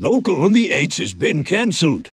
Local on the 8th has been cancelled.